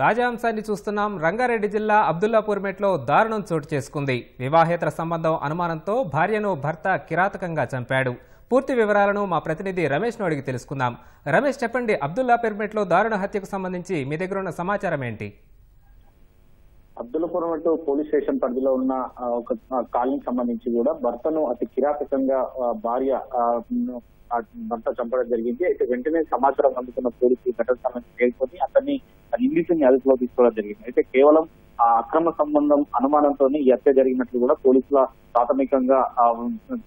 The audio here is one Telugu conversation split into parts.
తాజా అంశాన్ని చూస్తున్నాం. రంగారెడ్డి జిల్లా అబ్దుల్లాపూర్మెట్లో దారుణం చోటు చేసుకుంది. వివాహేతర సంబంధం అనుమానంతో భార్యను భర్త కిరాతకంగా చంపాడు. పూర్తి వివరాలను మా ప్రతినిధి రమేష్ను అడిగి తెలుసుకుందాం. రమేష్ చెప్పండి అబ్దుల్లాపూర్మెట్లో దారుణ హత్యకు సంబంధించి మీ దగ్గర ఉన్న సమాచారం ఏంటి? అబ్దుల్పురం పోలీస్ స్టేషన్ పరిధిలో ఉన్న ఒక కాలనీకి సంబంధించి కూడా భర్తను అతి కిరాతకంగా భార్య భర్త చంపడం జరిగింది. అయితే వెంటనే సమాచారం అందుకున్న పోలీసులు ఘటన స్థలానికి చేరుకొని అతన్ని నిందితుని అదుపులో తీసుకోవడం జరిగింది. అయితే కేవలం ఆ అక్రమ సంబంధం అనుమానంతోనే ఈ హత్య జరిగినట్లు కూడా పోలీసుల ప్రాథమికంగా ఆ,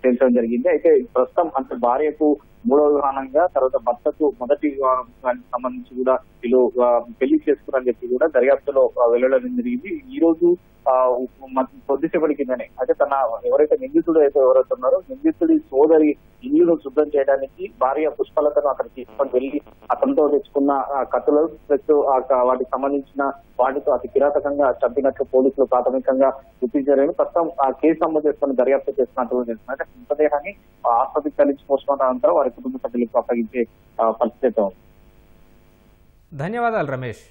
తేల్చడం జరిగింది. అయితే ప్రస్తుతం అంటే భార్యకు మూడవ వివాహంగా తర్వాత భర్తకు మొదటి వివాహానికి సంబంధించి కూడా వీళ్ళు పెళ్ళి చేసుకున్నారని చెప్పి కూడా దర్యాప్తులో వెళ్ళడం వెల్లడం జరిగింది. ఈ రోజు కొద్దిసేపటి కిందనే అయితే తన ఎవరైతే నిందితుడు అయితే ఎవరైతే ఉన్నారో నిందితుడి సోదరి ఇల్లును శుద్ధం చేయడానికి భార్య పుష్పలతను అక్కడ తీసుకొని అతనితో తెచ్చుకున్న ఆ, కత్తులు ప్లస్ వాటికి సంబంధించిన వాటితో అతి కిరాతకంగా చంపినట్లు పోలీసులు ప్రాథమికంగా గుర్తించారని ప్రస్తుతం ఆ కేసు నమోదు చేసుకుని దర్యాప్తు చేస్తున్నట్లు తెలుస్తుంది. అంటే మృతదేహాన్ని ఆసుపత్రికి తరలించి పోస్ట్ మార్టం అనంతరం వారి కుటుంబ సభ్యులకు అప్పగించే పరిస్థితి ధన్యవాదాలు రమేష్.